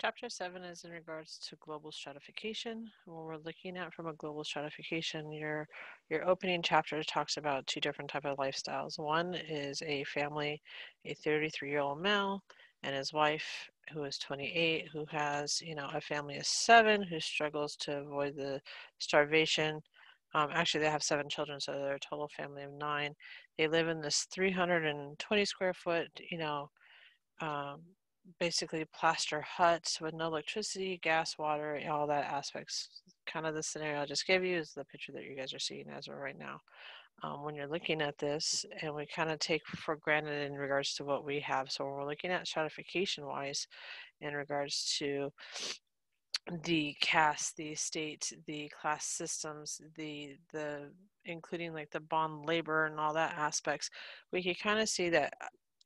Chapter 7 is in regards to global stratification. When we're looking at from a global stratification, your your opening chapter talks about two different type of lifestyles. One is a family, a 33-year-old male and his wife who is 28, who has, you know, a family of seven who struggles to avoid the starvation. Um, actually, they have seven children, so they're a total family of nine. They live in this 320 square foot, you know, um, basically plaster huts with no electricity, gas, water, all that aspects. Kind of the scenario I just gave you is the picture that you guys are seeing as of right now. Um, when you're looking at this, and we kind of take for granted in regards to what we have. So we're looking at stratification wise, in regards to the caste, the state, the class systems, the the including like the bond labor and all that aspects, we can kind of see that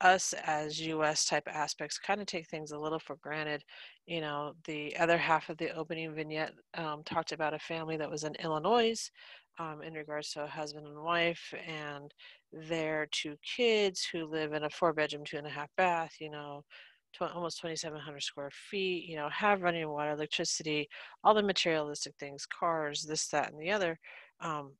us as US type aspects kind of take things a little for granted. You know, the other half of the opening vignette um, talked about a family that was in Illinois um, in regards to a husband and wife and their two kids who live in a four bedroom, two and a half bath, you know, tw- almost 2,700 square feet, you know, have running water, electricity, all the materialistic things, cars, this, that, and the other. Um,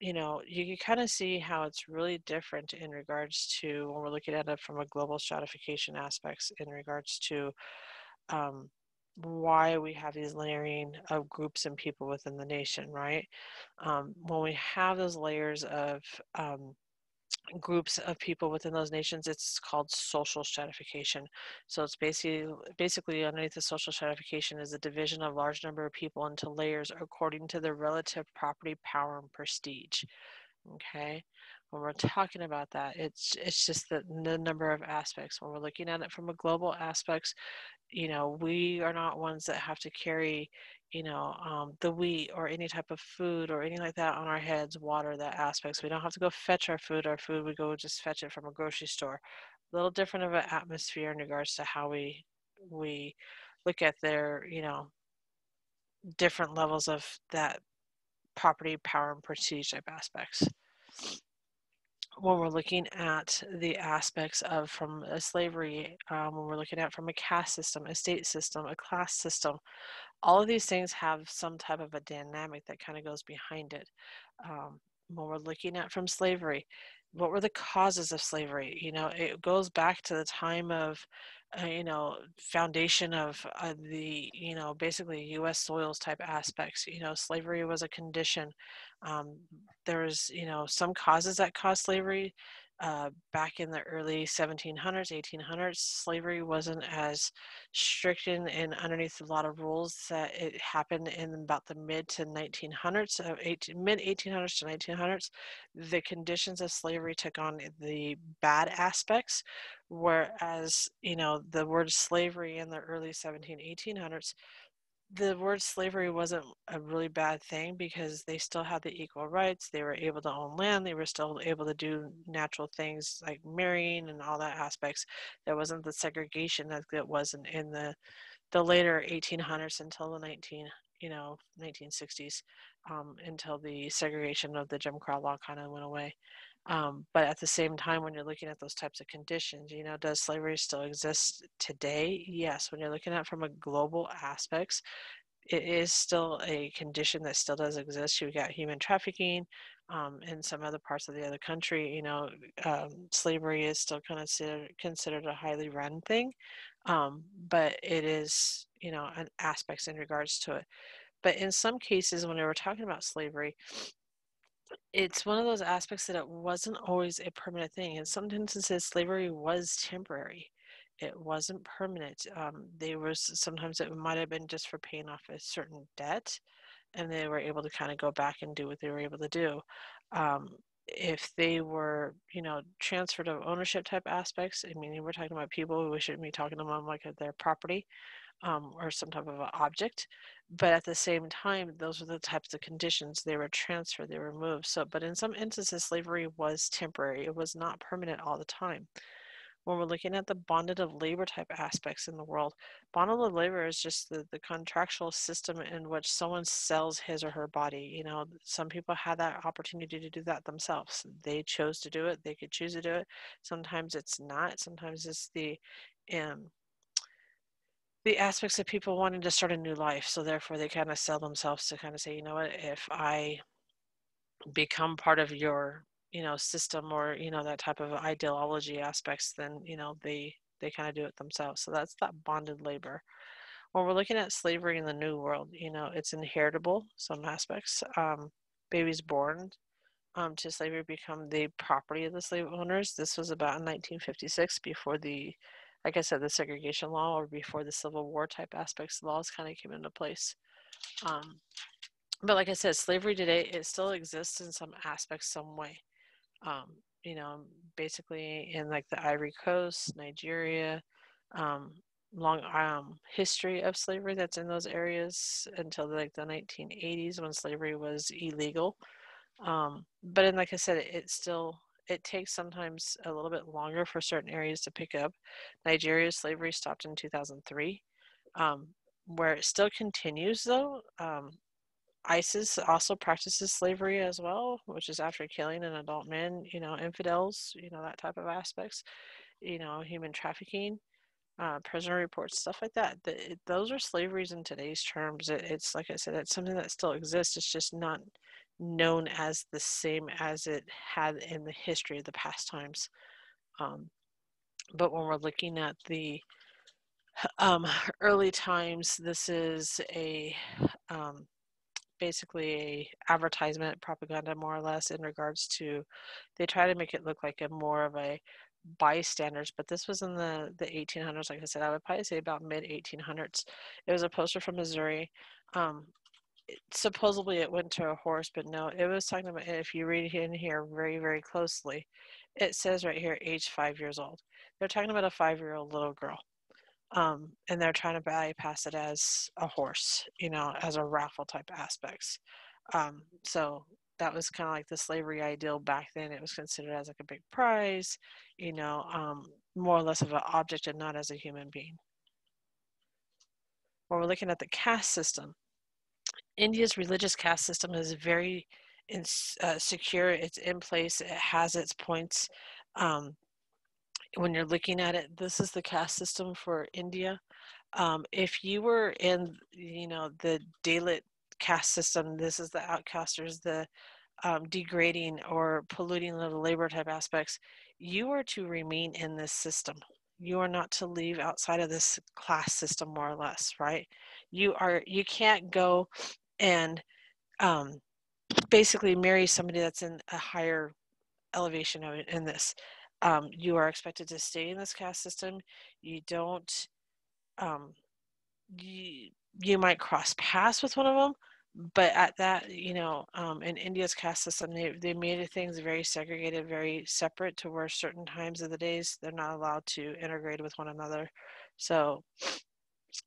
you know, you can kind of see how it's really different in regards to when we're looking at it from a global stratification aspects in regards to um, why we have these layering of groups and people within the nation, right? Um, when we have those layers of um, groups of people within those nations it's called social stratification. So it's basically basically underneath the social stratification is a division of large number of people into layers according to their relative property power and prestige. Okay? When we're talking about that it's it's just the, the number of aspects. When we're looking at it from a global aspects you know we are not ones that have to carry you know um, the wheat or any type of food or anything like that on our heads water that aspects. We don't have to go fetch our food. Our food we go just fetch it from a grocery store. A little different of an atmosphere in regards to how we we look at their you know different levels of that property power and prestige type aspects when we're looking at the aspects of from slavery, um, when we're looking at from a caste system, a state system, a class system, all of these things have some type of a dynamic that kind of goes behind it. Um, when we're looking at from slavery, what were the causes of slavery? You know, it goes back to the time of, uh, you know, foundation of uh, the, you know, basically U.S. soils type aspects. You know, slavery was a condition. Um, there was, you know, some causes that caused slavery. Uh, back in the early 1700s, 1800s, slavery wasn't as strict and, and underneath a lot of rules that it happened in about the mid to 1900s, uh, 18, mid 1800s to 1900s. The conditions of slavery took on the bad aspects, whereas, you know, the word slavery in the early 17, 1800s the word slavery wasn't a really bad thing because they still had the equal rights. They were able to own land. They were still able to do natural things like marrying and all that aspects. There wasn't the segregation that it wasn't in the the later 1800s until the 19 you know 1960s um, until the segregation of the Jim Crow law kind of went away. Um, but at the same time, when you're looking at those types of conditions, you know, does slavery still exist today? Yes. When you're looking at from a global aspects, it is still a condition that still does exist. You've got human trafficking um, in some other parts of the other country. You know, um, slavery is still kind of considered, a highly run thing, um, but it is, you know, an aspects in regards to it. But in some cases, when we were talking about slavery, it's one of those aspects that it wasn't always a permanent thing. In some instances, slavery was temporary. It wasn't permanent. Um, they was sometimes it might have been just for paying off a certain debt, and they were able to kind of go back and do what they were able to do. Um, if they were, you know, transferred of ownership type aspects, I mean, we're talking about people, we shouldn't be talking about them like their property um, or some type of object. But at the same time, those were the types of conditions. They were transferred, they were moved. So, but in some instances, slavery was temporary. It was not permanent all the time. When we're looking at the bonded of labor type aspects in the world, bonded of labor is just the, the contractual system in which someone sells his or her body. You know, some people had that opportunity to do that themselves. They chose to do it. They could choose to do it. Sometimes it's not. Sometimes it's the um, the aspects of people wanting to start a new life. So therefore, they kind of sell themselves to kind of say, you know what, if I become part of your you know system or you know that type of ideology aspects then you know they they kind of do it themselves. So that's that bonded labor. When we're looking at slavery in the new world you know it's inheritable some aspects um, babies born um, to slavery become the property of the slave owners. This was about in 1956 before the like i said the segregation law or before the civil war type aspects of laws kind of came into place um, but like I said, slavery today it still exists in some aspects, some way. Um, you know, basically in like the Ivory Coast, Nigeria, um, long um, history of slavery that's in those areas until like the 1980s when slavery was illegal. Um, but then, like I said, it, it still it takes sometimes a little bit longer for certain areas to pick up. Nigeria's slavery stopped in 2003. Um, where it still continues though um, ISIS also practices slavery as well, which is after killing an adult man, you know, infidels, you know, that type of aspects, you know, human trafficking, uh, prisoner reports, stuff like that. The, it, those are slaveries in today's terms. It, it's like I said, it's something that still exists. It's just not known as the same as it had in the history of the past times. Um, but when we're looking at the um, early times, this is a um, basically a advertisement propaganda more or less in regards to they try to make it look like a more of a bystanders but this was in the the 1800s like i said i would probably say about mid 1800s it was a poster from missouri um, it, supposedly it went to a horse but no it was talking about if you read in here very very closely it says right here age five years old they're talking about a five year old little girl um, and they're trying to bypass it as a horse, you know, as a raffle type aspects. Um, so that was kind of like the slavery ideal back then. It was considered as like a big prize, you know, um, more or less of an object and not as a human being. When we're looking at the caste system, India's religious caste system is very in, uh, secure. It's in place. It has its points. Um, when you're looking at it, this is the caste system for India. Um, if you were in, you know, the Dalit caste system, this is the outcasters, the um, degrading or polluting the labor type aspects, you are to remain in this system. You are not to leave outside of this class system, more or less, right? You are, you can't go and um, basically marry somebody that's in a higher elevation of in this um, you are expected to stay in this caste system. You don't, um, you, you might cross paths with one of them, but at that, you know, um, in India's caste system, they, they made things very segregated, very separate to where certain times of the days they're not allowed to integrate with one another. So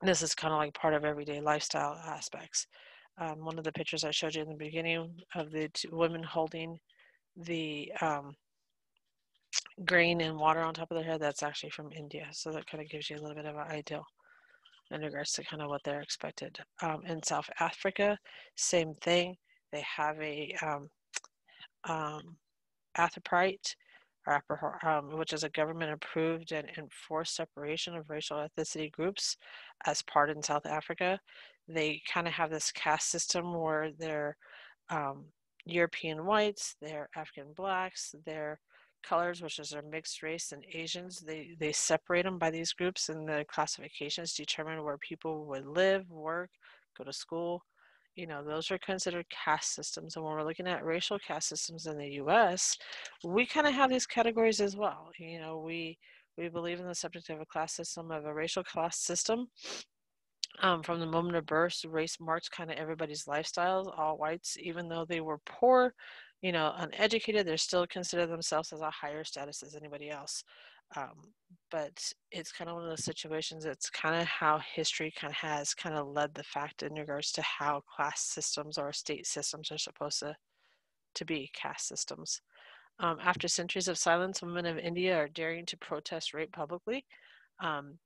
this is kind of like part of everyday lifestyle aspects. Um, one of the pictures I showed you in the beginning of the women holding the um, grain and water on top of their head, that's actually from India. So that kind of gives you a little bit of an idea in regards to kind of what they're expected. Um, in South Africa, same thing. They have a um, um, um, which is a government approved and enforced separation of racial ethnicity groups as part in South Africa. They kind of have this caste system where they're um, European whites, they're African blacks, they're colors, which is their mixed race and Asians, they, they separate them by these groups and the classifications determine where people would live, work, go to school. You know, those are considered caste systems. And when we're looking at racial caste systems in the US, we kind of have these categories as well. You know, we we believe in the subject of a class system, of a racial class system. Um, from the moment of birth, race marked kind of everybody's lifestyles. All whites, even though they were poor, you know, uneducated, they're still consider themselves as a higher status as anybody else. Um, but it's kind of one of those situations. It's kind of how history kind of has kind of led the fact in regards to how class systems or state systems are supposed to to be caste systems. Um, after centuries of silence, women of India are daring to protest rape publicly. Um,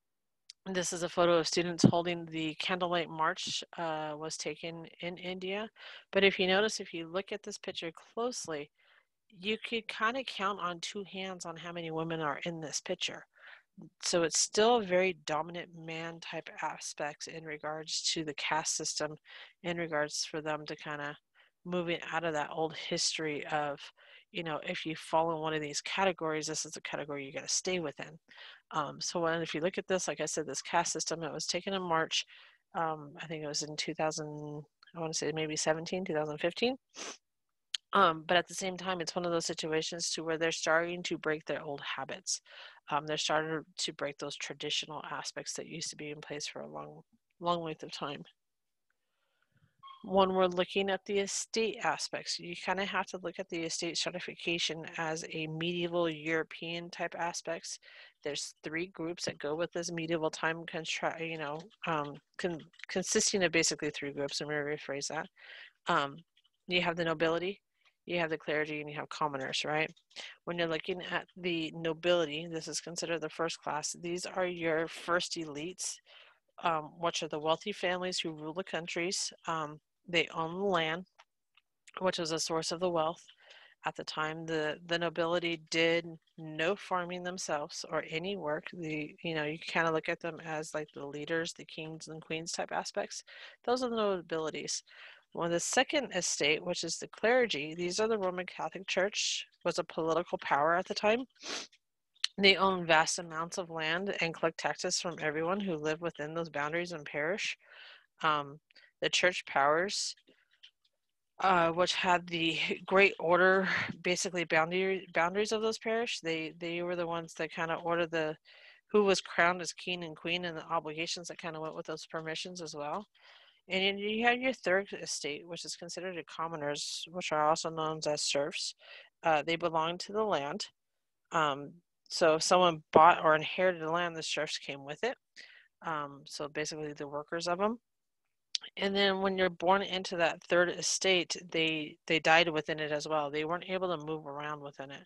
this is a photo of students holding the candlelight march uh, was taken in India. But if you notice, if you look at this picture closely, you could kind of count on two hands on how many women are in this picture. so it's still very dominant man type aspects in regards to the caste system, in regards for them to kind of moving out of that old history of, you know, if you fall in one of these categories, this is the category you got to stay within. Um, so when, if you look at this, like I said, this caste system, it was taken in March. Um, I think it was in 2000, I want to say maybe 17, 2015. Um, but at the same time, it's one of those situations to where they're starting to break their old habits. Um, they're starting to break those traditional aspects that used to be in place for a long, long length of time. When we're looking at the estate aspects, you kind of have to look at the estate stratification as a medieval European type aspects. There's three groups that go with this medieval time, you know, um, con- consisting of basically three groups. Let me rephrase that. Um, you have the nobility, you have the clergy and you have commoners, right? When you're looking at the nobility, this is considered the first class. These are your first elites, um, which are the wealthy families who rule the countries. Um, they own the land, which was a source of the wealth. At the time, the, the nobility did no farming themselves or any work. The you know you kind of look at them as like the leaders, the kings and queens type aspects. Those are the nobilities. Well, the second estate, which is the clergy, these are the Roman Catholic Church, was a political power at the time. They own vast amounts of land and collect taxes from everyone who live within those boundaries and parish. Um, the church powers, uh, which had the great order, basically boundary boundaries of those parish. They they were the ones that kind of ordered the who was crowned as king and queen and the obligations that kind of went with those permissions as well. And you have your third estate, which is considered a commoners, which are also known as serfs. Uh, they belong to the land. Um, so if someone bought or inherited the land, the serfs came with it. Um, so basically, the workers of them. And then when you're born into that third estate, they they died within it as well. They weren't able to move around within it.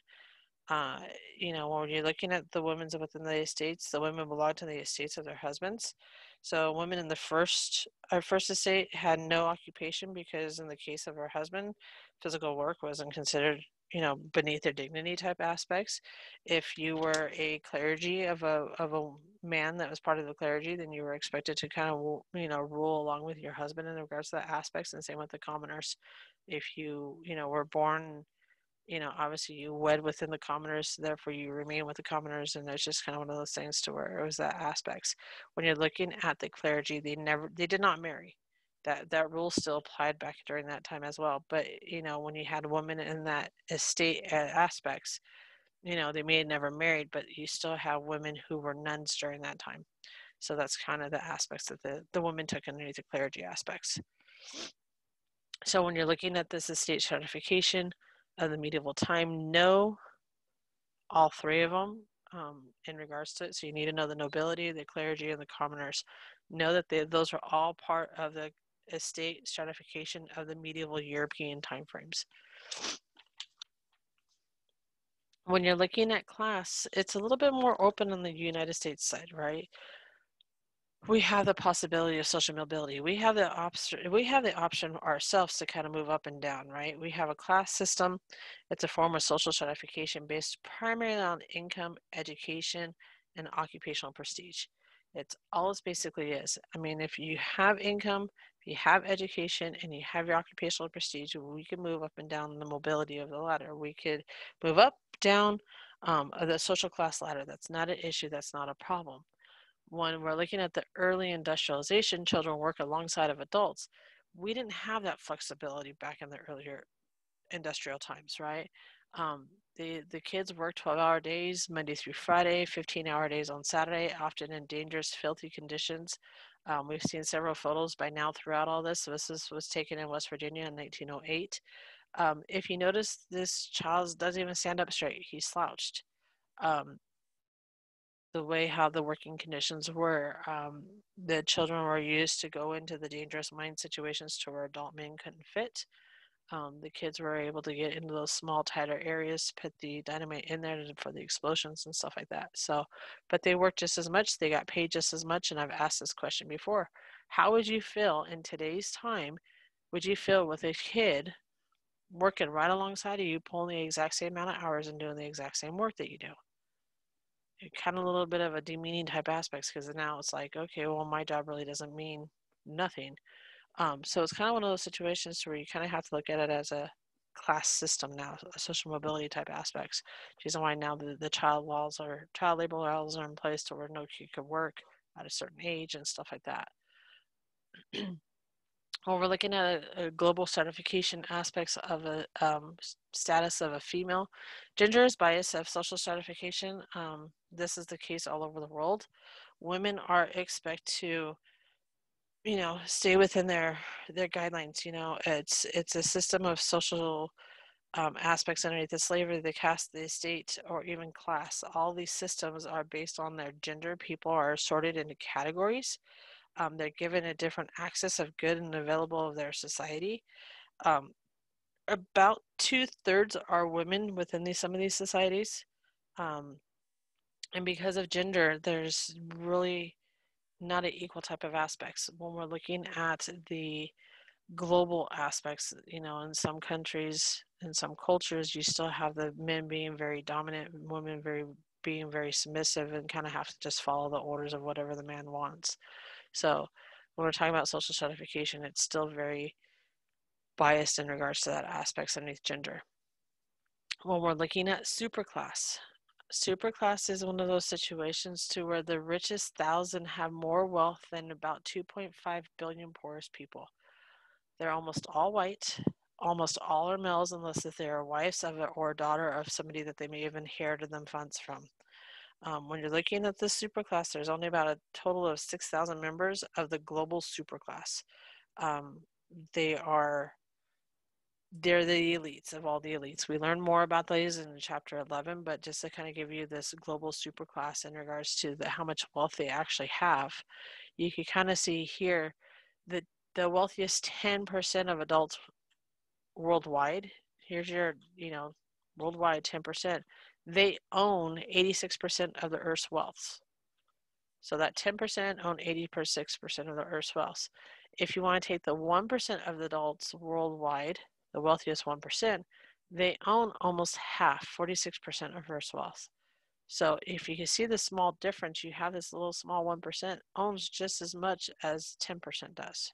Uh, you know, when you're looking at the women within the estates, the women belong to the estates of their husbands. So women in the first our first estate had no occupation because in the case of her husband, physical work wasn't considered, you know, beneath their dignity type aspects. If you were a clergy of a of a man that was part of the clergy, then you were expected to kind of you know rule along with your husband in regards to that aspects, and same with the commoners. If you you know were born you know, obviously you wed within the commoners, therefore you remain with the commoners, and there's just kind of one of those things to where it was that aspects. When you're looking at the clergy, they never, they did not marry. That that rule still applied back during that time as well. But you know, when you had women in that estate aspects, you know, they may have never married, but you still have women who were nuns during that time. So that's kind of the aspects that the the women took underneath the clergy aspects. So when you're looking at this estate stratification, of the medieval time know all three of them um, in regards to it. So you need to know the nobility, the clergy, and the commoners. Know that they, those are all part of the estate stratification of the medieval European timeframes. When you're looking at class, it's a little bit more open on the United States side, right? we have the possibility of social mobility. We have the option. We have the option ourselves to kind of move up and down, right? We have a class system. It's a form of social stratification based primarily on income, education, and occupational prestige. It's all it basically is. I mean, if you have income, if you have education, and you have your occupational prestige, we can move up and down the mobility of the ladder. We could move up, down um, the social class ladder. That's not an issue. That's not a problem when we're looking at the early industrialization, children work alongside of adults. We didn't have that flexibility back in the earlier industrial times, right? Um, the, the kids work 12 hour days, Monday through Friday, 15 hour days on Saturday, often in dangerous, filthy conditions. Um, we've seen several photos by now throughout all this. This is, was taken in West Virginia in 1908. Um, if you notice, this child doesn't even stand up straight. He's slouched. Um, the way how the working conditions were. Um, the children were used to go into the dangerous mine situations to where adult men couldn't fit. Um, the kids were able to get into those small, tighter areas, put the dynamite in there for the explosions and stuff like that. So, but they worked just as much, they got paid just as much. And I've asked this question before How would you feel in today's time? Would you feel with a kid working right alongside of you, pulling the exact same amount of hours and doing the exact same work that you do? kind of a little bit of a demeaning type aspects because now it's like, okay, well, my job really doesn't mean nothing. Um, so it's kind of one of those situations where you kind of have to look at it as a class system now, social mobility type aspects. Reason why now the, the child laws or child labor laws are in place to where no kid could work at a certain age and stuff like that. well, we're looking at a, a global stratification aspects of a um, status of a female, gender is bias of social stratification. Um, this is the case all over the world. Women are expected to, you know, stay within their their guidelines. You know, it's it's a system of social um, aspects underneath the slavery, the caste, the state, or even class. All these systems are based on their gender. People are sorted into categories um, they're given a different access of good and available of their society. Um, about two thirds are women within these some of these societies, um, and because of gender, there's really not an equal type of aspects when we're looking at the global aspects. You know, in some countries, in some cultures, you still have the men being very dominant, women very being very submissive, and kind of have to just follow the orders of whatever the man wants. So when we're talking about social stratification, it's still very biased in regards to that aspects underneath gender. When we're looking at superclass, superclass is one of those situations to where the richest thousand have more wealth than about 2.5 billion poorest people. They're almost all white. Almost all are males unless if they are wives of or daughter of somebody that they may have inherited them funds from. Um, when you're looking at the superclass, there's only about a total of 6,000 members of the global superclass. Um, they are they're the elites of all the elites. We learn more about these in chapter 11, but just to kind of give you this global superclass in regards to the, how much wealth they actually have, you can kind of see here that the wealthiest 10% of adults worldwide, here's your, you know, worldwide 10%, they own 86% of the Earth's wealth. So that 10% own 86% of the Earth's wealth. If you want to take the 1% of the adults worldwide, the wealthiest 1%, they own almost half, 46% of Earth's wealth. So if you can see the small difference, you have this little small 1% owns just as much as 10% does.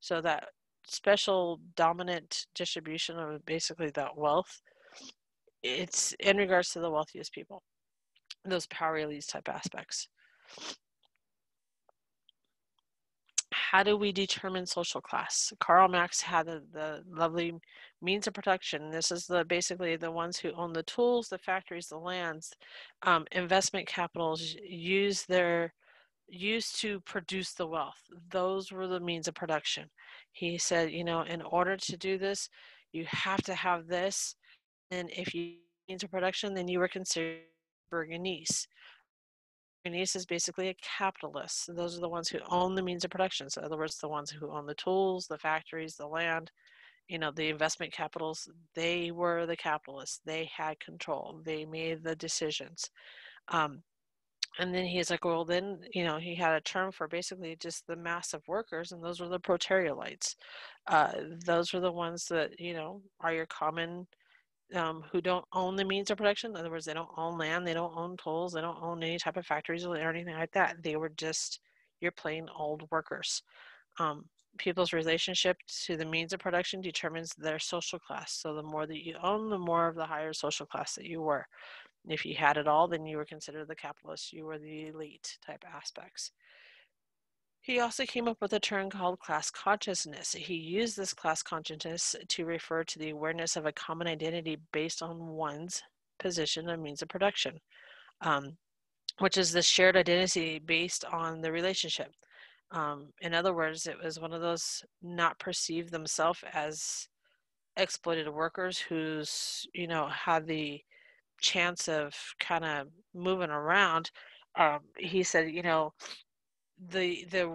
So that special dominant distribution of basically that wealth it's in regards to the wealthiest people, those power elites type aspects. How do we determine social class? Karl Marx had the, the lovely means of production. This is the basically the ones who own the tools, the factories, the lands, um, investment capitals use their used to produce the wealth. Those were the means of production. He said, you know, in order to do this, you have to have this and if you into production, then you were considered Burgonese. Burgonese is basically a capitalist. Those are the ones who own the means of production. So in other words, the ones who own the tools, the factories, the land, you know, the investment capitals, they were the capitalists. They had control. They made the decisions. Um, and then he's like, well, then, you know, he had a term for basically just the mass of workers, and those were the proletariats. Uh, those were the ones that, you know, are your common um, who don't own the means of production. In other words, they don't own land, they don't own tools, they don't own any type of factories or anything like that. They were just your plain old workers. Um, people's relationship to the means of production determines their social class. So the more that you own, the more of the higher social class that you were. If you had it all, then you were considered the capitalist. You were the elite type aspects. He also came up with a term called class consciousness. He used this class consciousness to refer to the awareness of a common identity based on one's position and means of production, um, which is the shared identity based on the relationship. Um, in other words, it was one of those not perceived themselves as exploited workers who's, you know, had the chance of kind of moving around. Um, he said, you know, the the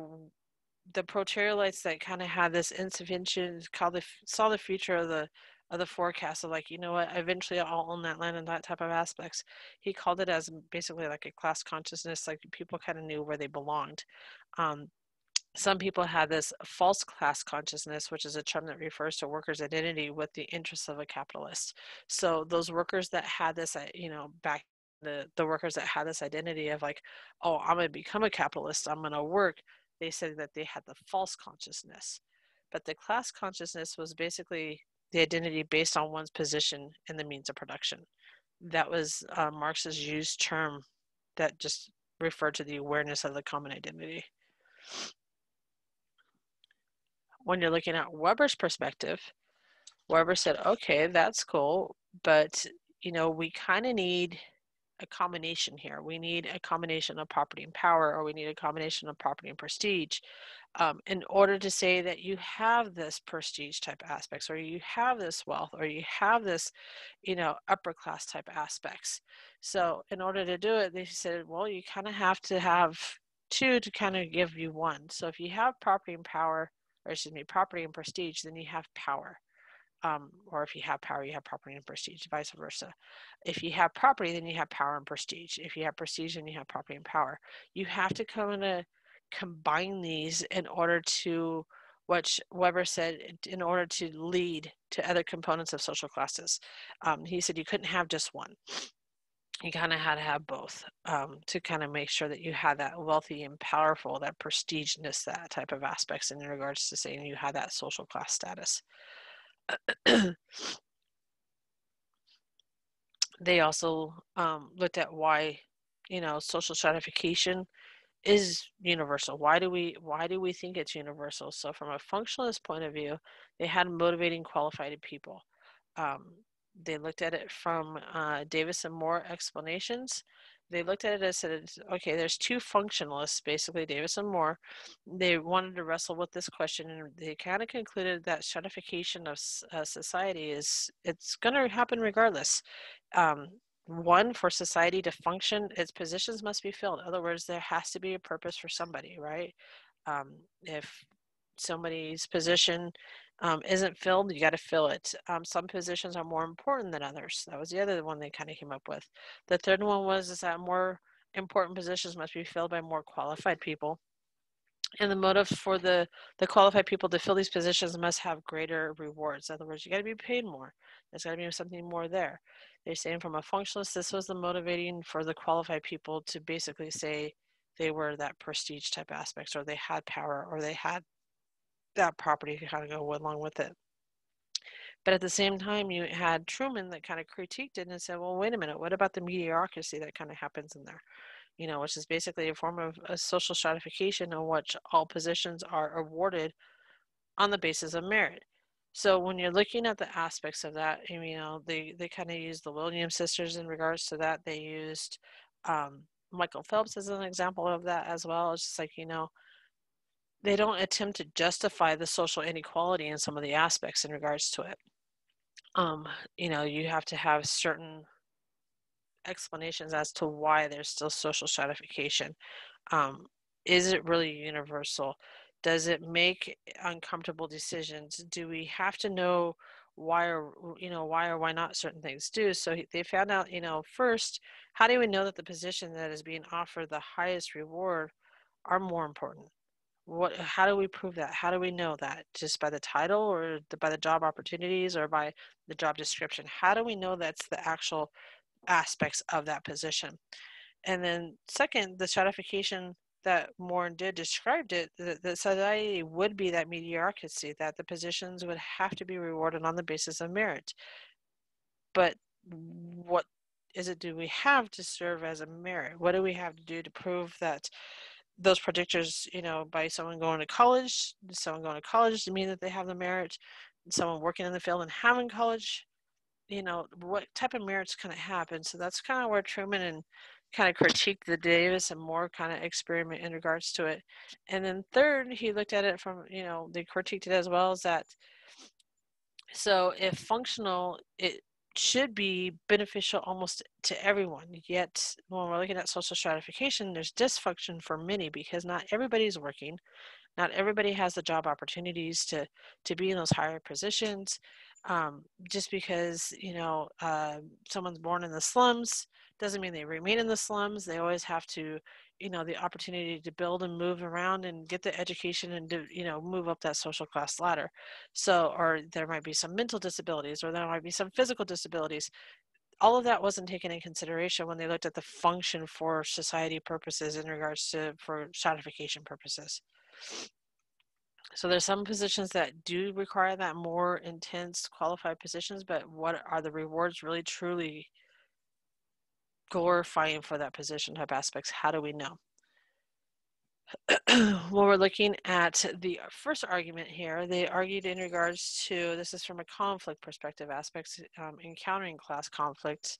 the proterialites that kind of had this intervention called the saw the future of the of the forecast of like you know what eventually I'll own that land and that type of aspects. He called it as basically like a class consciousness, like people kind of knew where they belonged. Um, some people had this false class consciousness, which is a term that refers to workers' identity with the interests of a capitalist. So those workers that had this, uh, you know, back the the workers that had this identity of like oh i'm going to become a capitalist i'm going to work they said that they had the false consciousness. But the class consciousness was basically the identity based on one's position in the means of production. That was uh, marx's used term that just referred to the awareness of the common identity. When you're looking at weber's perspective weber said okay that's cool but you know we kind of need a combination here. We need a combination of property and power, or we need a combination of property and prestige um, in order to say that you have this prestige type aspects, or you have this wealth, or you have this, you know, upper class type aspects. So, in order to do it, they said, well, you kind of have to have two to kind of give you one. So, if you have property and power, or excuse me, property and prestige, then you have power um, or if you have power, you have property and prestige, vice versa. If you have property, then you have power and prestige. If you have prestige, then you have property and power. You have to kind of combine these in order to, what Weber said, in order to lead to other components of social classes. Um, he said you couldn't have just one. You kind of had to have both um, to kind of make sure that you had that wealthy and powerful, that prestigeness, that type of aspects in regards to saying you had that social class status. they also um, looked at why you know social stratification is universal. Why do we why do we think it's universal? So from a functionalist point of view they had motivating qualified people. Um, they looked at it from uh, davis and moore explanations they looked at it as said, okay, there's two functionalists, basically Davis and Moore. They wanted to wrestle with this question, and they kind of concluded that stratification of uh, society is it's going to happen regardless. Um, one for society to function, its positions must be filled. In other words, there has to be a purpose for somebody, right? Um, if somebody's position um, isn't filled, you got to fill it. Um, some positions are more important than others. That was the other one they kind of came up with. The third one was is that more important positions must be filled by more qualified people. And the motive for the, the qualified people to fill these positions must have greater rewards. In other words, you got to be paid more. There's got to be something more there. They're saying from a functionalist, this was the motivating for the qualified people to basically say they were that prestige type aspects, or they had power, or they had that property kind of go along with it. But at the same time, you had Tumin that kind of critiqued it and said, well, wait a minute, what about the meritocracy that kind of happens in there? You know, which is basically a form of a social stratification in which all positions are awarded on the basis of merit. So when you're looking at the aspects of that, you know, they, they kind of used the Williams sisters in regards to that. They used um, Michael Phelps as an example of that as well. It's just like, you know, they don't attempt to justify the social inequality in some of the aspects in regards to it. Um, you know, you have to have certain explanations as to why there's still social stratification. Um, is it really universal? Does it make uncomfortable decisions? Do we have to know why or you know why or why not certain things do? So they found out, you know, first, how do we know that the position that is being offered the highest reward are more important? What how do we prove that? How do we know that? Just by the title or the, by the job opportunities or by the job description? How do we know that's the actual aspects of that position? And then second the stratification that Moore did described it the, the society would be that meritocracy that the positions would have to be rewarded on the basis of merit. But what is it do we have to serve as a merit? What do we have to do to prove that those predictors, you know, by someone going to college, someone going to college to mean that they have the merit, someone working in the field and having college, you know, what type of merits can it happen? So that's kind of where Tumin and kind of critiqued the Davis and Moore kind of experiment in regards to it. And then third, he looked at it from, you know, they critiqued it as well as that. So if functional, it should be beneficial almost to everyone. Yet, when we're looking at social stratification, there's dysfunction for many because not everybody's working. Not everybody has the job opportunities to, to be in those higher positions. Um, just because, you know, uh, someone's born in the slums doesn't mean they remain in the slums. They always have to you know the opportunity to build and move around and get the education and to you know move up that social class ladder so or there might be some mental disabilities or there might be some physical disabilities all of that wasn't taken in consideration when they looked at the function for society purposes in regards to for stratification purposes. So there's some positions that do require that more intense qualified positions, but what are the rewards really truly glorifying for that position type aspects? How do we know? well, we're looking at the first argument here, they argued in regards to this is from a conflict perspective aspects, um, encountering class conflicts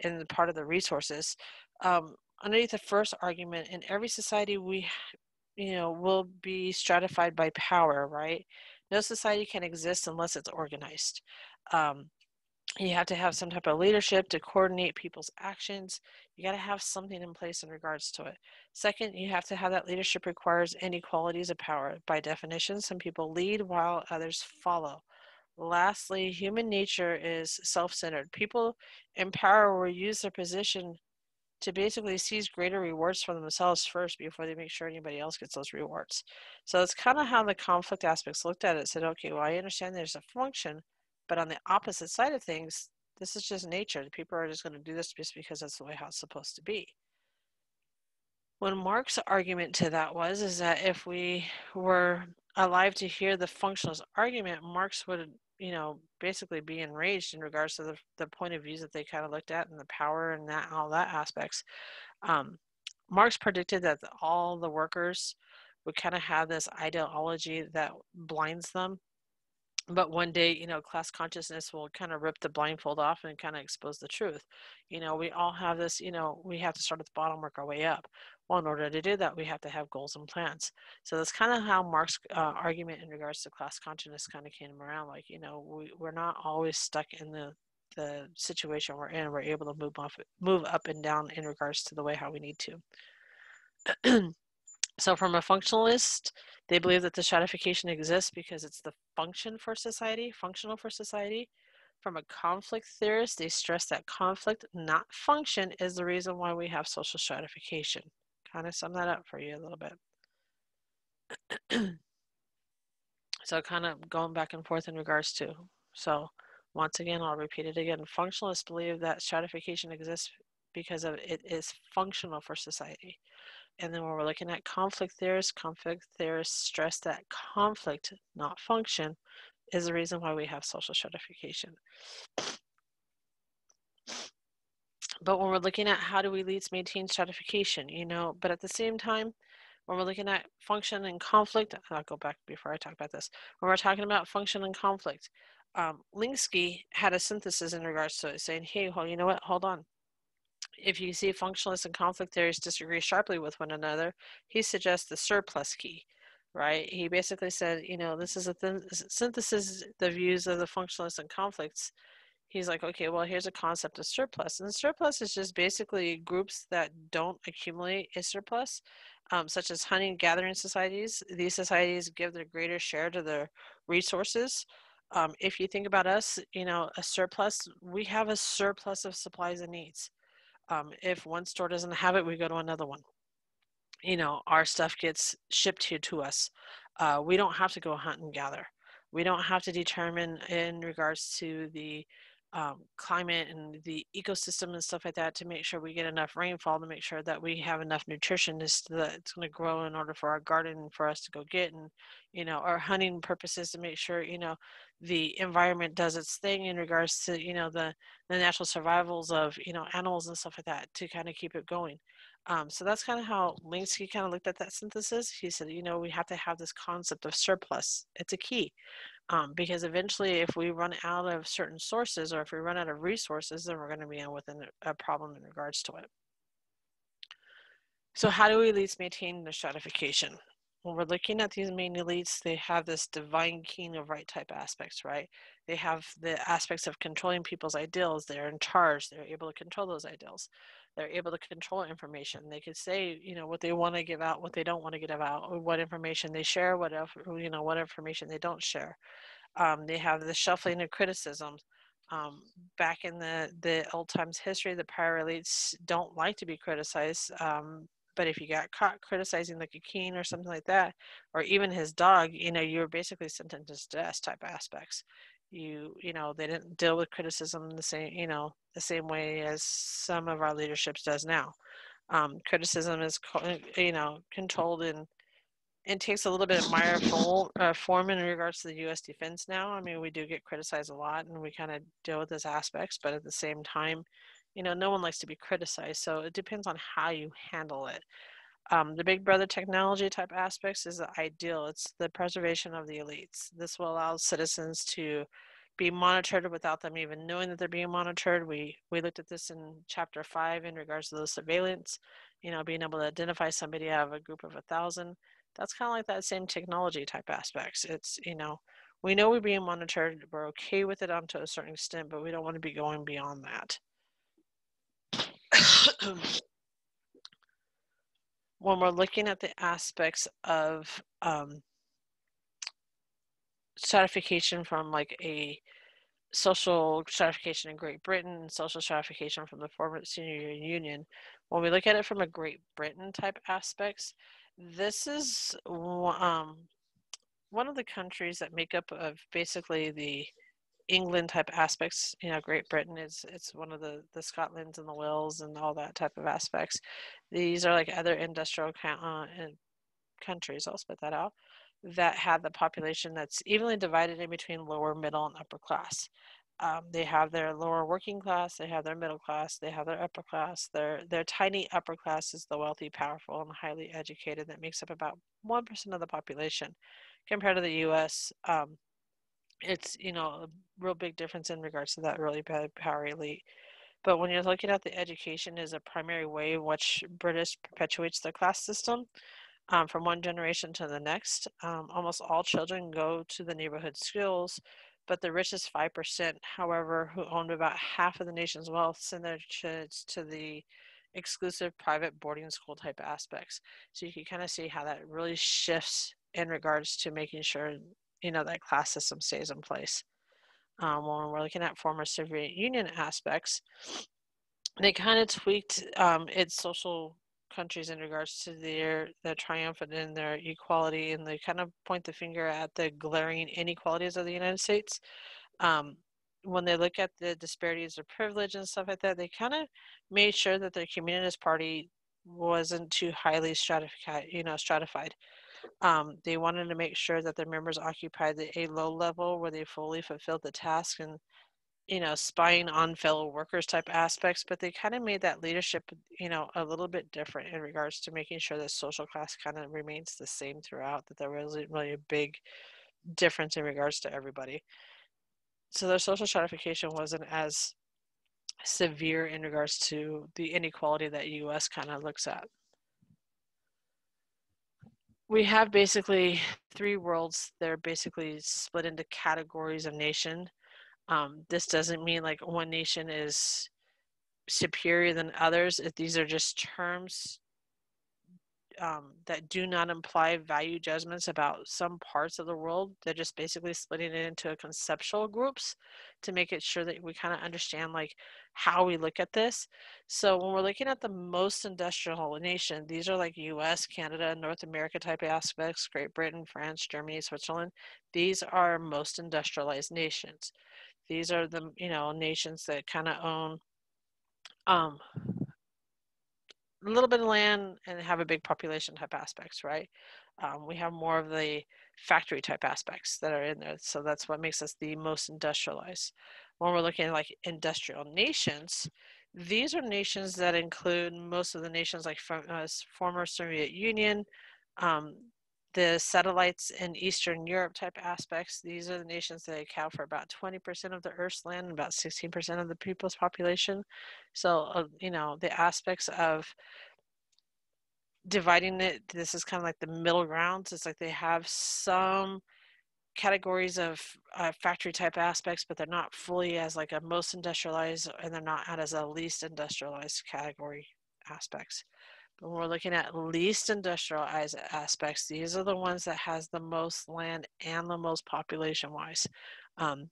in the part of the resources. Um, underneath the first argument, in every society, we, you know, will be stratified by power, right? No society can exist unless it's organized. Um, you have to have some type of leadership to coordinate people's actions. You got to have something in place in regards to it. Second, you have to have that leadership requires inequalities of power. By definition, some people lead while others follow. Lastly, human nature is self centered. People in power will use their position to basically seize greater rewards for themselves first before they make sure anybody else gets those rewards. So it's kind of how the conflict aspects looked at it. Said, okay, well, I understand there's a function, but on the opposite side of things, this is just nature. People are just going to do this just because that's the way how it's supposed to be. When Marx's argument to that was, is that if we were alive to hear the functionalist argument, Marx would, you know, basically be enraged in regards to the, the point of views that they kind of looked at and the power and that all that aspects. Um, Marx predicted that all the workers would kind of have this ideology that blinds them but one day you know class consciousness will kind of rip the blindfold off and kind of expose the truth. You know we all have this you know we have to start at the bottom work our way up. Well in order to do that we have to have goals and plans. So that's kind of how marx's uh, argument in regards to class consciousness kind of came around like you know we, we're not always stuck in the the situation we're in. We're able to move off move up and down in regards to the way how we need to So, from a functionalist, they mm. believe that the stratification exists because it's the function for society, functional for society. From a conflict theorist, they stress that conflict, not function, is the reason why we have social stratification. Kind of sum that up for you a little bit. so, kind of going back and forth in regards to. So, once again, I'll repeat it again. Functionalists believe that stratification exists because of it is functional for society. And then when we're looking at conflict theorists, conflict theorists stress that conflict, not function, is the reason why we have social stratification. But when we're looking at how do we least maintain stratification, you know, but at the same time, when we're looking at function and conflict, I'll go back before I talk about this. When we're talking about function and conflict, um, Lenski had a synthesis in regards to it, saying, hey, well, you know what, hold on if you see functionalists and conflict theories disagree sharply with one another, he suggests the surplus key, right? He basically said, you know, this is a th- synthesis the views of the functionalists and conflicts. He's like, okay, well, here's a concept of surplus. And surplus is just basically groups that don't accumulate a surplus, um, such as hunting and gathering societies. These societies give their greater share to their resources. Um, if you think about us, you know, a surplus, we have a surplus of supplies and needs um, if one store doesn't have it, we go to another one. You know, our stuff gets shipped here to us. Uh, we don't have to go hunt and gather. We don't have to determine in regards to the um, climate and the ecosystem and stuff like that to make sure we get enough rainfall to make sure that we have enough nutrition that it's going to grow in order for our garden for us to go get and you know our hunting purposes to make sure you know the environment does its thing in regards to you know the the natural survivals of you know animals and stuff like that to kind of keep it going um, so that's kind of how Lenski kind of looked at that synthesis. He said, you know, we have to have this concept of surplus. It's a key um, because eventually, if we run out of certain sources or if we run out of resources, then we're going to be in within a problem in regards to it. So, how do we least maintain the stratification? when we're looking at these main elites, they have this divine king of right type aspects, right? They have the aspects of controlling people's ideals. They're in charge. They're able to control those ideals. They're able to control information. They could say, you know, what they want to give out, what they don't want to give out, or what information they share, what you know, what information they don't share. Um, they have the shuffling of criticisms. Um, back in the the old times history, the power elites don't like to be criticized. Um, but if you got caught criticizing a king or something like that, or even his dog, you know, you were basically sentenced to death type aspects. You you know they didn't deal with criticism the same you know the same way as some of our leaderships does now um, criticism is you know controlled and it takes a little bit of Meyer uh, form in regards to the U.S. defense now. I mean, we do get criticized a lot, and we kind of deal with those aspects. But at the same time, you know, no one likes to be criticized, so it depends on how you handle it. Um, the Big Brother technology type aspects is ideal. It's the preservation of the elites. This will allow citizens to be monitored without them even knowing that they're being monitored. We we looked at this in chapter five in regards to the surveillance. You know, being able to identify somebody out of a group of a thousand. That's kind of like that same technology type aspects. It's you know, we know we're being monitored. We're okay with it on to a certain extent, but we don't want to be going beyond that. when we're looking at the aspects of um, stratification from like a social stratification in Great Britain, social stratification from the former Soviet Union, when we look at it from a Great Britain type aspects, this is um, one of the countries that make up of basically the England type aspects. You know, Great Britain is it's one of the the Scotlands and the Wales and all that type of aspects. These are like other industrial uh, countries. I'll spit that out that have the population that's evenly divided in between lower, middle, and upper class. Um, they have their lower working class, they have their middle class, they have their upper class. Their their tiny upper class is the wealthy, powerful, and highly educated that makes up about one percent of the population. Compared to the U.S., um, it's you know a real big difference in regards to that really bad power elite. But when you're looking at the education as a primary way in which British perpetuates the class system, um, from one generation to the next. Um, almost all children go to the neighborhood schools, but the richest 5%, however, who owned about half of the nation's wealth, send their kids to the exclusive private boarding school type aspects. So you can kind of see how that really shifts in regards to making sure, you know, that class system stays in place. Um, when we're looking at former Soviet Union aspects, they kind of tweaked um, its social countries in regards to their their triumphant in their equality, and they kind of point the finger at the glaring inequalities of the United States. Um, when they look at the disparities of privilege and stuff like that, they kind of made sure that their Communist Party wasn't too highly stratified, you know, stratified. Um, they wanted to make sure that their members occupied the, a low level where they fully fulfilled the task and you know spying on fellow workers type aspects but they kind of made that leadership you know a little bit different in regards to making sure that social class kind of remains the same throughout that there wasn't really a big difference in regards to everybody. So their social stratification wasn't as severe in regards to the inequality that us kind of looks at we have basically three worlds they're basically split into categories of nation um, this doesn't mean like one nation is superior than others. These are just terms um, that do not imply value judgments about some parts of the world. They're just basically splitting it into conceptual groups to make it sure that we kind of understand like how we look at this. So when we're looking at the most industrial nation, these are like US, Canada, North America type aspects, Great Britain, France, Germany, Switzerland. These are most industrialized nations. These are the you know nations that kind of own um, a little bit of land and have a big population type aspects, right? Um, we have more of the factory type aspects that are in there, so that's what makes us the most industrialized. When we're looking at like industrial nations, these are nations that include most of the nations like from uh, former Soviet Union, um, the satellites in Eastern Europe type aspects, these are the nations that account for about 20% of the Earth's land and about 16% of the people's population. So, uh, you know, the aspects of dividing it, this is kind of like the middle grounds. It's like they have some categories of uh, factory type aspects, but they're not fully as like a most industrialized and they're not as a least industrialized category aspects. When we're looking at least industrialized aspects, these are the ones that has the most land and the most population wise. Um,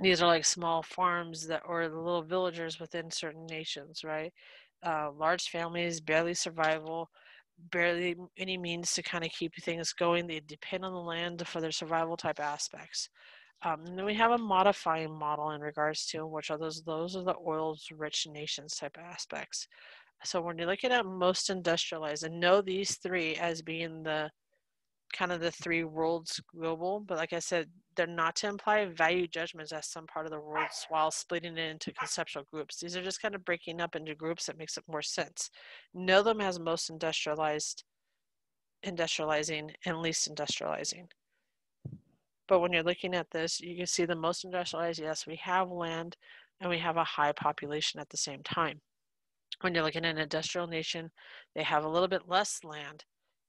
these are like small farms that or the little villagers within certain nations, right? Uh, large families, barely survival, barely any means to kind of keep things going. They depend on the land for their survival type aspects. Um, and then we have a modifying model in regards to which are those those are the oil's rich nations type aspects. So when you're looking at most industrialized, and know these three as being the kind of the three worlds global, but like I said, they're not to imply value judgments as some part of the worlds while splitting it into conceptual groups. These are just kind of breaking up into groups that makes it more sense. Know them as most industrialized, industrializing, and least industrializing. But when you're looking at this, you can see the most industrialized, yes, we have land and we have a high population at the same time. When you're looking at an industrial nation, they have a little bit less land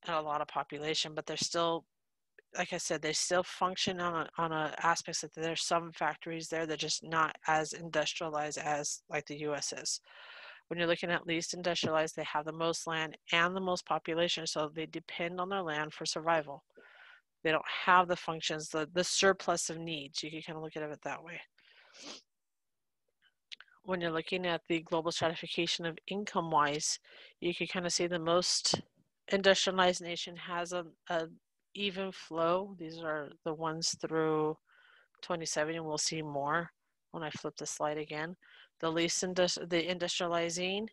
and a lot of population, but they're still, like I said, they still function on a, on a aspects that there's some factories there that just not as industrialized as like the U.S. is. When you're looking at least industrialized, they have the most land and the most population, so they depend on their land for survival they don't have the functions, the, the surplus of needs. You can kind of look at it that way. When you're looking at the global stratification of income wise, you can kind of see the most industrialized nation has a, even flow. These are the ones through 27, and we'll see more when I flip the slide again. The least industri the industrializing,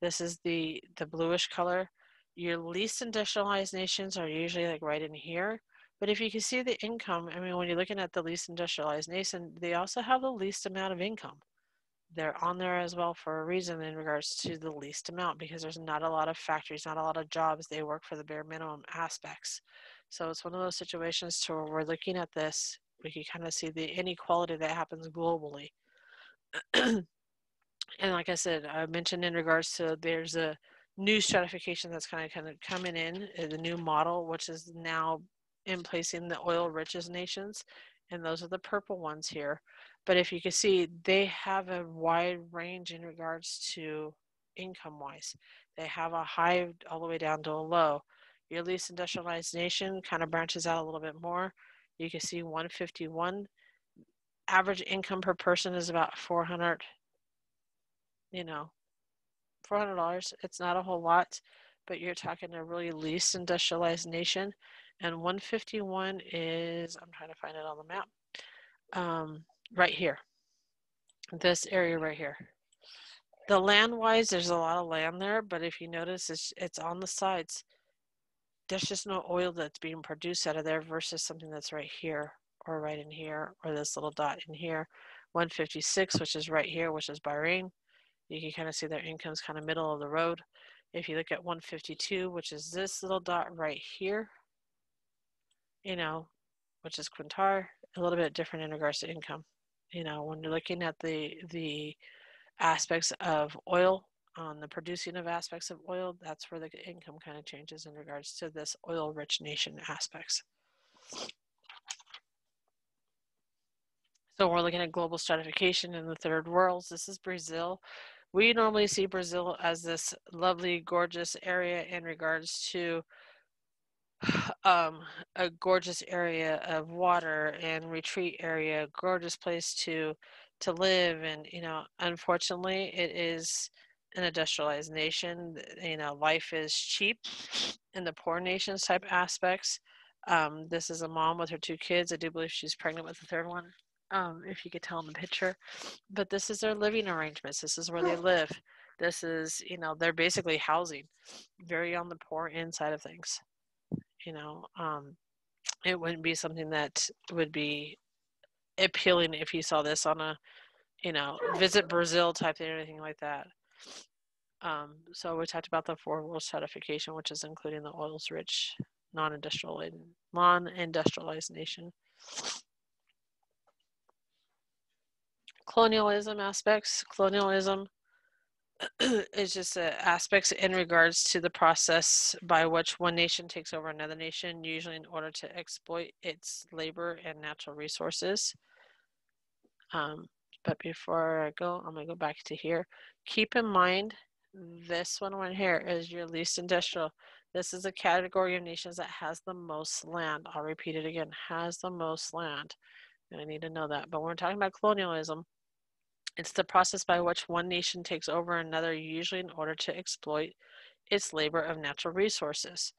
this is the, the bluish color. Your least industrialized nations are usually like right in here. But if you can see the income, I mean, when you're looking at the least industrialized nation, they also have the least amount of income. They're on there as well for a reason in regards to the least amount because there's not a lot of factories, not a lot of jobs. They work for the bare minimum aspects. So it's one of those situations to where we're looking at this, we can kind of see the inequality that happens globally. and like I said, I mentioned in regards to there's a new stratification that's kind of kind of coming in, uh, the new model, which is now in placing the oil richest nations, and those are the purple ones here. But if you can see, they have a wide range in regards to income wise. They have a high all the way down to a low. Your least industrialized nation kind of branches out a little bit more. You can see 151. Average income per person is about 400, you know, $400. It's not a whole lot, but you're talking a really least industrialized nation and 151 is, I'm trying to find it on the map, um, right here, this area right here. The land-wise, there's a lot of land there, but if you notice, it's, it's on the sides. There's just no oil that's being produced out of there versus something that's right here or right in here or this little dot in here. 156, which is right here, which is Bahrain. You can kind of see their income's kind of middle of the road. If you look at 152, which is this little dot right here, you know, which is Quintar, a little bit different in regards to income. You know, when you're looking at the the aspects of oil, on the producing of aspects of oil, that's where the income kind of changes in regards to this oil-rich nation aspects. So we're looking at global stratification in the third worlds. This is Brazil. We normally see Brazil as this lovely, gorgeous area in regards to um, a gorgeous area of water and retreat area, gorgeous place to to live. And you know, unfortunately, it is an industrialized nation. You know, life is cheap in the poor nations type aspects. Um, this is a mom with her two kids. I do believe she's pregnant with the third one. Um, if you could tell in the picture, but this is their living arrangements. This is where they live. This is, you know, they're basically housing, very on the poor inside of things you know um, it wouldn't be something that would be appealing if you saw this on a you know visit brazil type thing or anything like that. Um, so we talked about the four world stratification which is including the oils rich non-industrial non-industrialized nation. Colonialism aspects colonialism it's just uh, aspects in regards to the process by which one nation takes over another nation, usually in order to exploit its labor and natural resources. Um, but before I go, I'm going to go back to here. Keep in mind, this one right here is your least industrial. This is a category of nations that has the most land. I'll repeat it again, has the most land. And I need to know that. But when we're talking about colonialism, it's the process by which one nation takes over another, usually in order to exploit its labor of natural resources.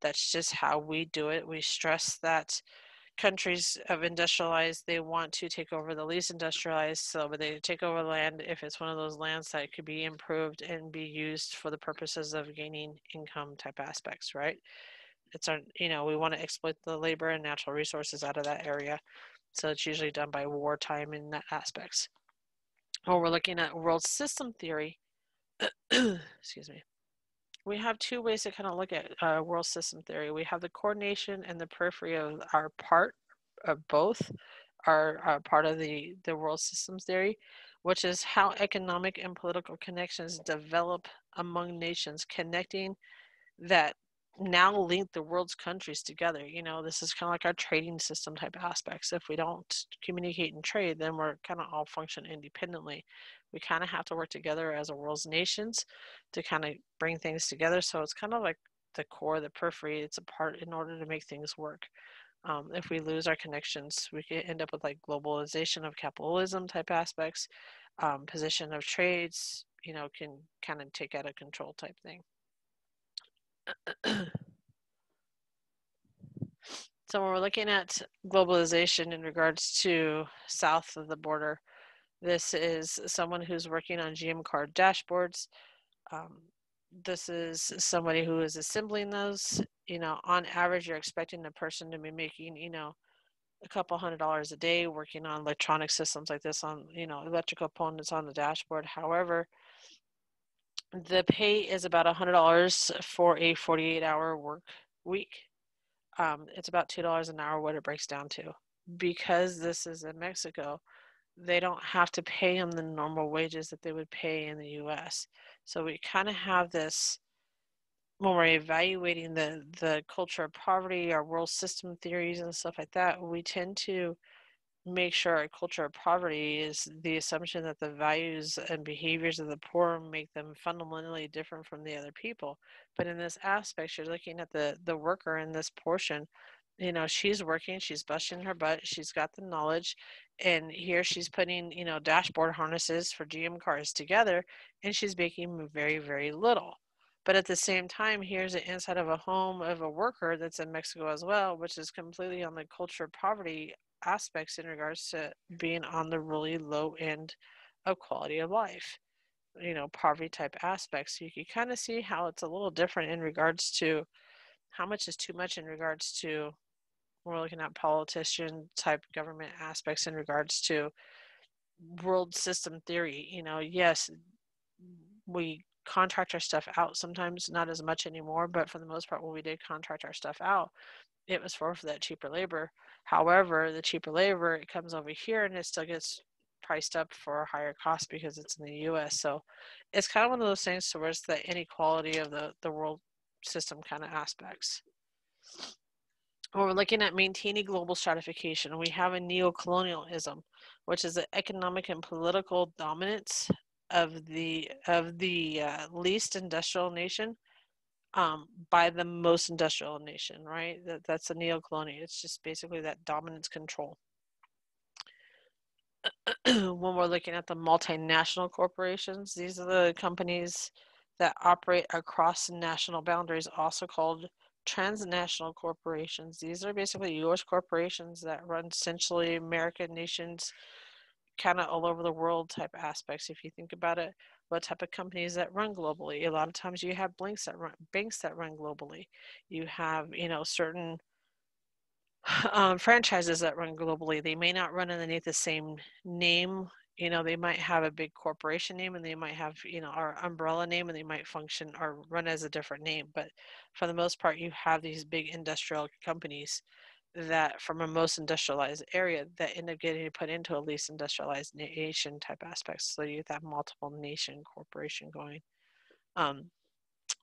That's just how we do it. We stress that countries have industrialized, they want to take over the least industrialized. So, they take over land if it's one of those lands that could be improved and be used for the purposes of gaining income type aspects, right? It's our, you know, we want to exploit the labor and natural resources out of that area. So it's usually done by wartime in that aspects. When we're looking at world system theory, excuse me, we have two ways to kind of look at uh, world system theory. We have the core nations and the periphery of our part of both are, are part of the, the world systems theory, which is how economic and political connections develop among nations, connecting that now link the world's countries together. You know, this is kind of like our trading system type aspects. If we don't communicate and trade, then we're kind of all function independently. We kind of have to work together as a world's nations to kind of bring things together. So it's kind of like the core, the periphery. It's a part in order to make things work. Um, if we lose our connections, we could end up with like globalization of capitalism type aspects, um, position of trades, you know, can kind of take out of control type thing. so when we're looking at globalization in regards to south of the border, this is someone who's working on GM card dashboards. Um, this is somebody who is assembling those. You know, on average, you're expecting a person to be making, you know, a couple hundred dollars a day working on electronic systems like this on, you know, electrical components on the dashboard. However, the pay is about $100 for a 48 hour work week. Um, it's about $2 an hour what it breaks down to. Because this is in Mexico, they don't have to pay them the normal wages that they would pay in the US. So we kind of have this when we're evaluating the the culture of poverty, our world system theories and stuff like that, we tend to make sure our culture of poverty is the assumption that the values and behaviors of the poor make them fundamentally different from the other people. But in this aspect, you're looking at the the worker in this portion. You know, she's working, she's busting her butt, she's got the knowledge, and here she's putting, you know, dashboard harnesses for GM cars together, and she's making very, very little. But at the same time, here's the inside of a home of a worker that's in Mexico as well, which is completely on the culture of poverty aspects in regards to being on the really low end of quality of life you know poverty type aspects. You can kind of see how it's a little different in regards to how much is too much in regards to we're looking at politician type government aspects in regards to world system theory. You know yes we contract our stuff out sometimes not as much anymore but for the most part when we did contract our stuff out it was for, that cheaper labor. However, the cheaper labor, it comes over here and it still gets priced up for a higher cost because it's in the US. So it's kind of one of those things towards the inequality of the, the world system kind of aspects. When we're looking at maintaining global stratification, we have a neocolonialism, which is the economic and political dominance of the of the uh, least industrial nation um, by the most industrial nation, right? That, that's a neocolonial. It's just basically that dominance control. when we're looking at the multinational corporations, these are the companies that operate across national boundaries, also called transnational corporations. These are basically U.S. corporations that run essentially American nations kind of all over the world type aspects if you think about it what type of companies that run globally. A lot of times you have banks that run banks that run globally. You have, you know, certain um, franchises that run globally. They may not run underneath the same name. You know, they might have a big corporation name and they might have, you know, our umbrella name and they might function or run as a different name. But for the most part, you have these big industrial companies that from a most industrialized area that end up getting put into a least industrialized nation type aspects. So you have multiple nation corporation going. Um,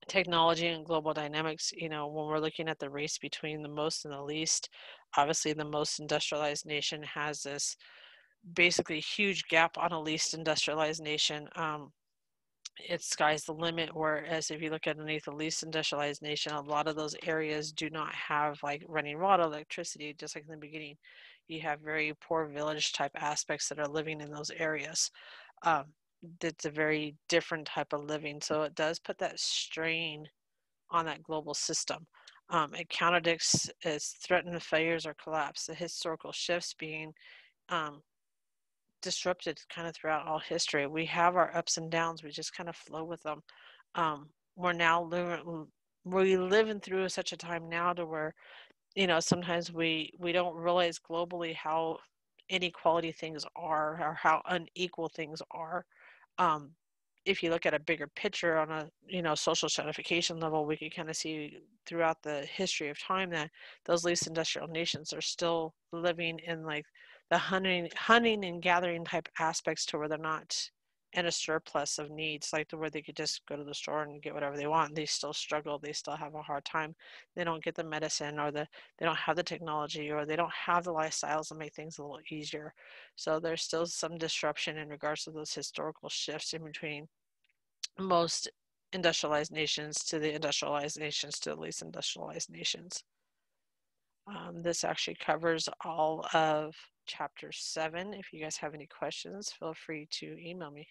technology and global dynamics, you know, when we're looking at the race between the most and the least, obviously the most industrialized nation has this basically huge gap on a least industrialized nation. Um, it's sky's the limit. Whereas if you look underneath the least industrialized nation, a lot of those areas do not have like running water, electricity, just like in the beginning. You have very poor village type aspects that are living in those areas. Um, it's a very different type of living. So it does put that strain on that global system. Um, it contradicts its threatened failures or collapse, the historical shifts being um, disrupted kind of throughout all history. We have our ups and downs, we just kind of flow with them. Um, we're now living, we living through such a time now to where, you know, sometimes we we don't realize globally how inequality things are or how unequal things are. Um, if you look at a bigger picture on a you know social stratification level, we can kind of see throughout the history of time that those least industrial nations are still living in like the hunting hunting and gathering type aspects to where they're not in a surplus of needs, like to where they could just go to the store and get whatever they want. They still struggle. They still have a hard time. They don't get the medicine or the they don't have the technology or they don't have the lifestyles to make things a little easier. So there's still some disruption in regards to those historical shifts in between most industrialized nations to the industrialized nations to the least industrialized nations. Um, this actually covers all of chapter seven. If you guys have any questions, feel free to email me.